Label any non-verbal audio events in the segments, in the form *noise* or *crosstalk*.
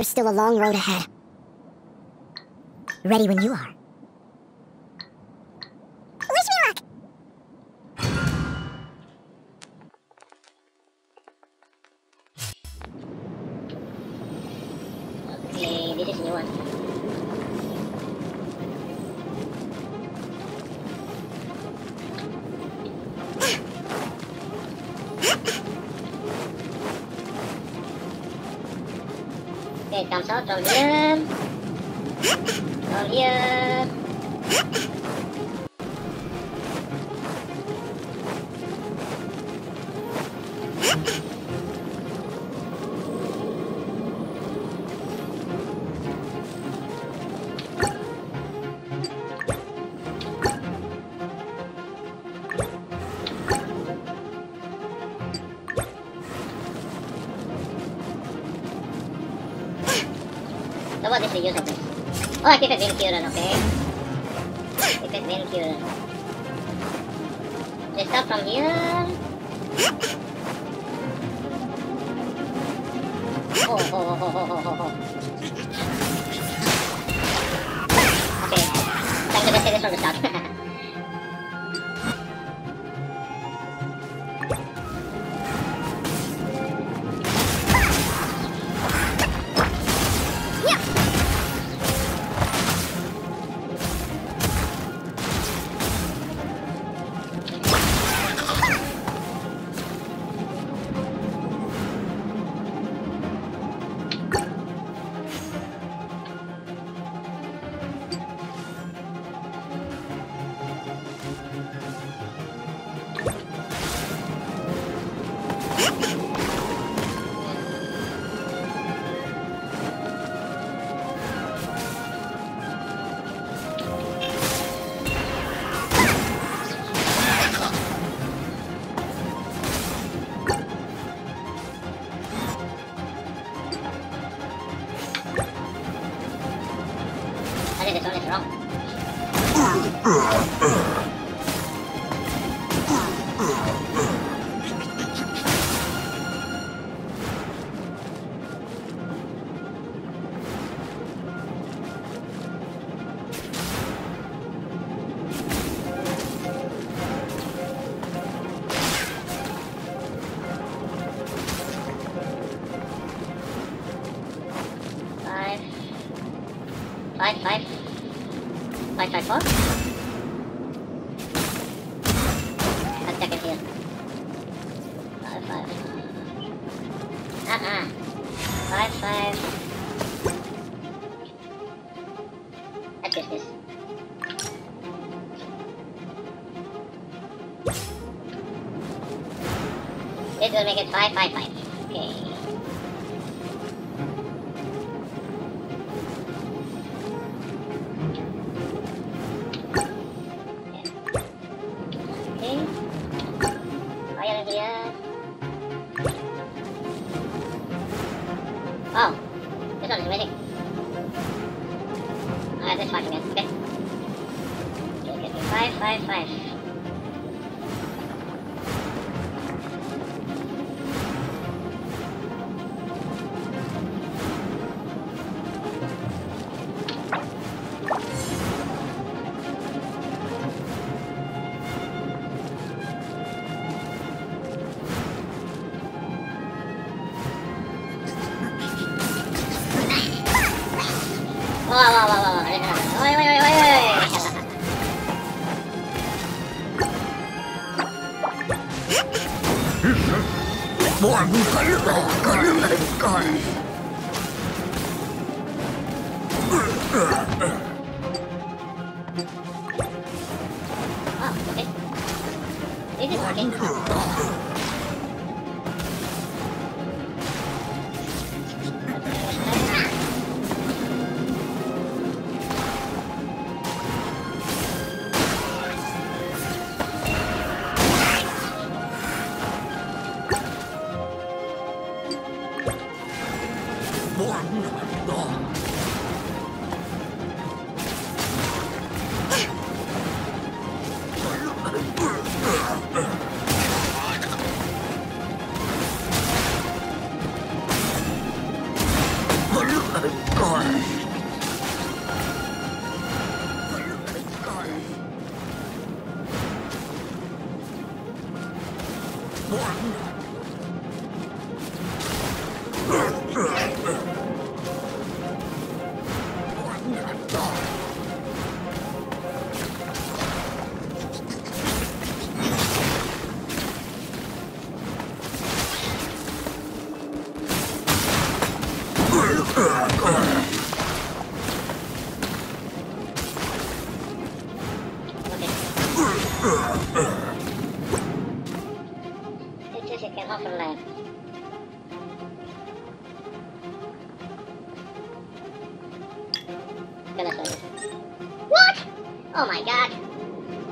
There's still a long road ahead. Ready when you are. Okay, it comes out from here. The use of this? Oh, I keep it Vincuran, okay? Keep it Vincuran. They start from here. Oh, oh, oh, oh, oh, oh, oh, oh. Okay. Time to just this from the start. *laughs* I think this one is wrong. Five. Five, five. Five, five, four. Let's check it here. Five, five. Uh-uh. Five, five. Let's use this. This will make it five, five, five. Okay. Okay. Oh, this one is missing. Ah, this five again. Okay. Okay, okay, okay. Five, five, five. おいおいおいおいもう彼がわからないかい。あ、え、え、ですか It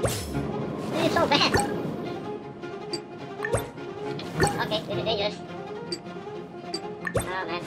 This is so bad. Okay, this is dangerous. Oh man.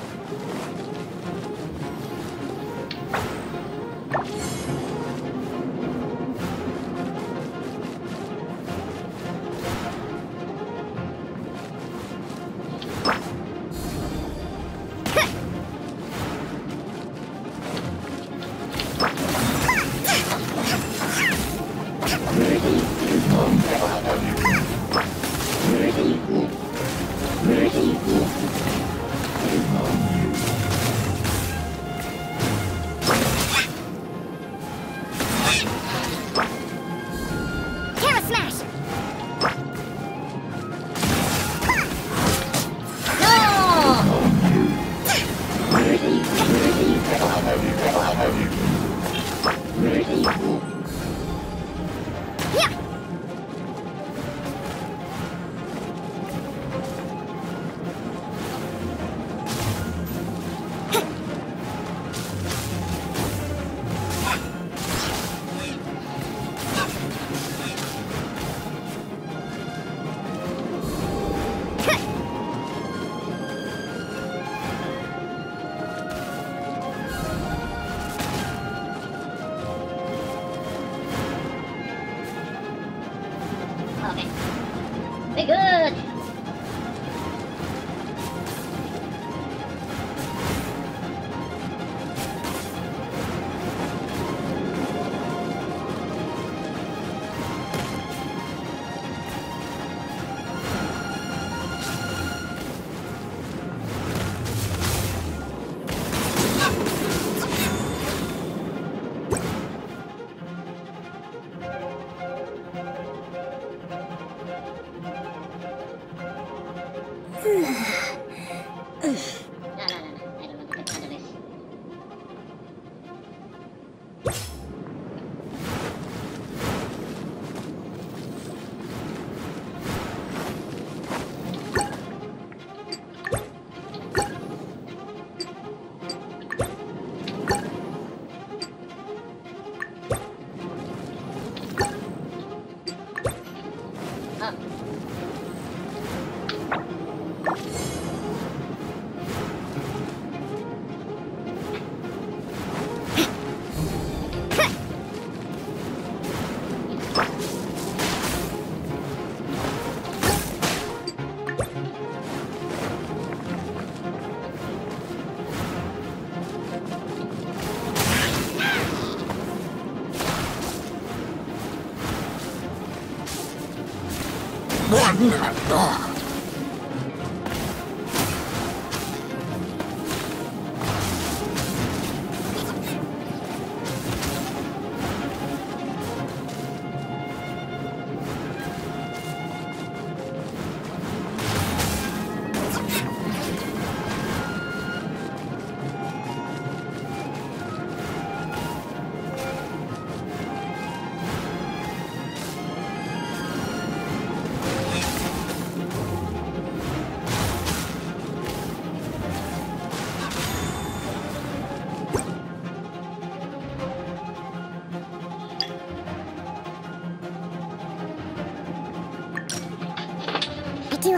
你难道？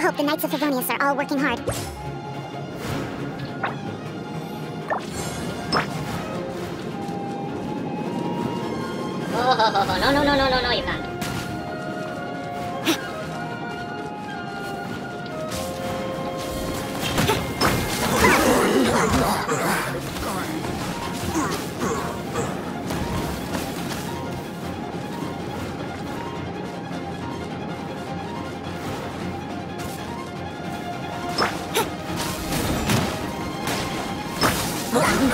Hope the Knights of Favonius are all working hard. Oh, no, no, no, no, no, no, you can't. Okay.